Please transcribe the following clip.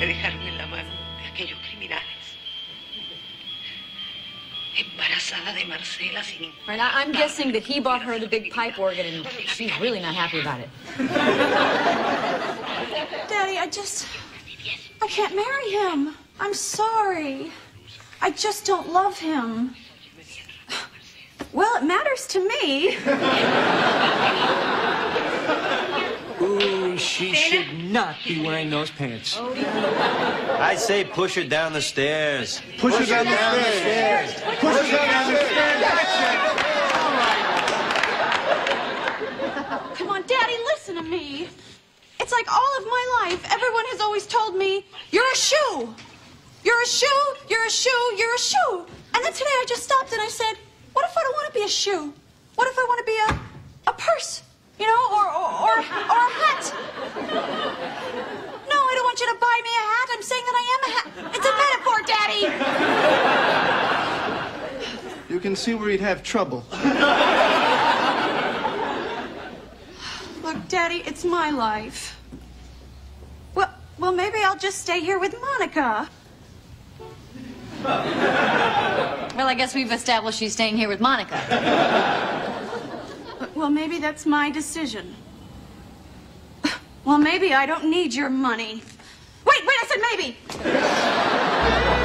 me dejaron en la mano de aquellos criminales. Embarazada de Marcela sin... Right, I'm guessing that he bought her the big pipe organ and she's really not happy about it. Daddy, I just... I can't marry him. I'm sorry. I just don't love him. Well, it matters to me. Not be wearing those pants. I say push her down the stairs. Push, her down, the stairs. Push her down the stairs. Come on, Daddy, listen to me. It's like all of my life, everyone has always told me, you're a shoe. You're a shoe, you're a shoe, you're a shoe. And then today I just stopped and I said, what if I don't want to be a shoe? What if I want to be a, a purse? You know, or, or, or, or a hat? No, I don't want you to buy me a hat. I'm saying that I am a hat. It's a metaphor, Daddy. You can see where he'd have trouble. Look, Daddy, it's my life. Well, well, maybe I'll just stay here with Monica. Well, I guess we've established she's staying here with Monica. Well, maybe that's my decision. Well, maybe I don't need your money. Wait, wait, I said maybe.